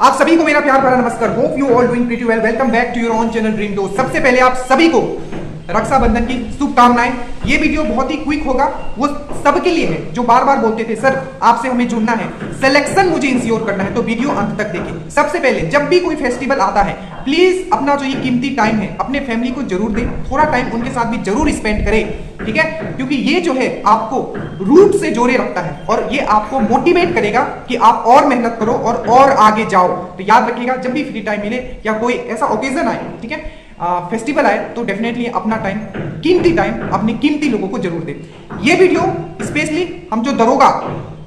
आप सभी को मेरा प्यार भरा नमस्कार। Hope you all doing pretty well welcome back to your own channel dream do सबसे पहले आप सभी को रक्षाबंधन की शुभकामनाएँ। ये वीडियो बहुत ही क्विक होगा। वो सबके लिए है, जो बार बार बोलते थे, सर, आपसे हमें जुड़ना है। सिलेक्शन मुझे इंश्योर करना है। तो वीडियो अंत तक देखिए सबसे पहले, जब भी कोई फेस्टिवल आता है प्लीज़ अपना जो ये कीमती टाइम है, अपने फैमिली को ज़रूर दें। थोड़ा टाइम उनके साथ भी ज़रूर स्पेंड करें, ठीक है? क्योंकि ये जो है, आपको रूट से जोड़े रखता है और ये आपको मोटिवेट करेगा कि आप और मेहनत करो और और आगे जाओ। तो याद रखिएगा, जब भी फ्री टाइम मिले या कोई ऐसा ओकेजन आए, ठीक है? फेस्टिवल आए तो डेफिनेटली अपना टाइम कीमती टाइम अपने कीमती लोगों को ज़रूर दे। ये वीडियो स्पेशली हम जो दरोगा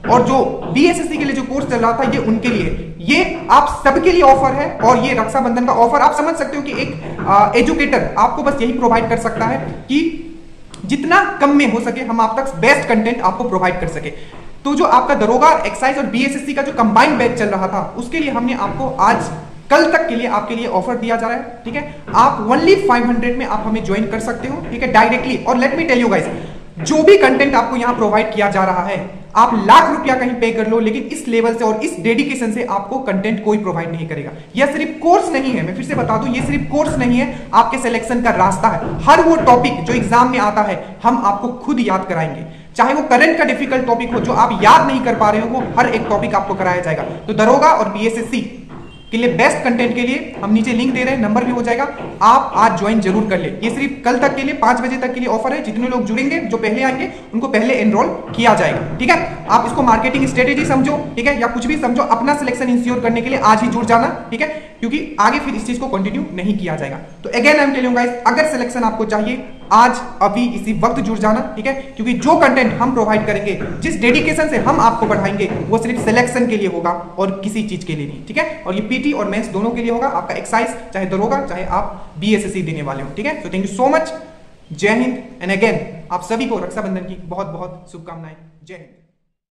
और जो बीएसएससी के लिए जो कोर्स चल रहा था, ये उनके लिए। ये आप सबके लिए ऑफ़र है और ये रक्षाबंधन का ऑफ़र आप समझ सकते हो कि एक एजुकेटर आपको बस यही प्रोवाइड कर सकता है कि जितना कम में हो सके हम आप तक बेस्ट कंटेंट आपको प्रोवाइड कर सके। तो जो आपका दरोगा एक्साइज और बीएसएससी का जो कंबाइंड बैच चल रहा था, उसके लिए हमने आपको आज, कल तक के लिए आपके लिए ऑफ़र दिया जा रहा है, ठीक है? आप ओनली 500 में आप हमें ज्वाइन कर सकते हो, ठीक है? डायरेक्टली और let me tell you guys जो भी कंटेंट आपको यहाँ प्रोवाइड किया जा रहा है, आप लाख रुपया कहीं पे कर लो, लेकिन इस लेवल से और इस डेडिकेशन से आपको कंटेंट कोई प्रोवाइड नहीं करेगा। यह सिर्फ़ कोर्स नहीं है, मैं फिर से बता दूँ ये सिर्फ़ कोर्स नहीं है, आपके सिलेक्शन का रास्ता है। हर वो टॉपिक जो एग्ज़ाम में आता है, हम आपको खुद याद कराएँगे। चाहे वो करंट का डिफ़िकल्ट टॉपिक हो, जो आप याद नहीं कर पा रहे हो, वो हर एक टॉपिक आपको कराया जाएगा। तो दरोगा और बीएसएससी के लिए बेस्ट कंटेंट के लिए हम नीचे लिंक दे रहे हैं नंबर भी हो जाएगा। आप आज ज्वाइन ज़रूर कर ले। ये सिर्फ़ कल तक के लिए, पाँच बजे तक के लिए ऑफ़र है। जितने लोग जुड़ेंगे, जो पहले आएँगे, उनको पहले एनरोल किया जाएगा। ठीक है? आप इसको मार्केटिंग स्ट्रेटेजी समझो, ठीक है? या कुछ भी समझो, अपना सिलेक्शन इंश्योर करने के लिए आज ही जुड़ जाना, ठीक है? क्योंकि आगे फिर इस चीज़ को कंटिन्यू नहीं किया जाएगा। तो अगेन आई एम टेलिंग अगर सिलेक्शन आपको चाहिए आज अभी इसी वक्त जुड़ जाना, ठीक है? क्योंकि जो कंटेंट हम प्रोवाइड करेंगे, जिस डेडिकेशन से हम आपको पढ़ाएँगे वो सिर्फ़ सिलेक्शन के लिए होगा और किसी चीज़ के लिए नहीं, ठीक है? और ये पीटी और मेंस दोनों के लिए होगा, आपका एक्साइज चाहे दरोगा चाहे आप बीएसएससी देने वाले हो, ठीक है? तो थैंक यू सो मच जय हिंद. एंड अगेन आप सभी को रक्षाबंधन की बहुत बहुत शुभकामनाएँ. जय हिंद.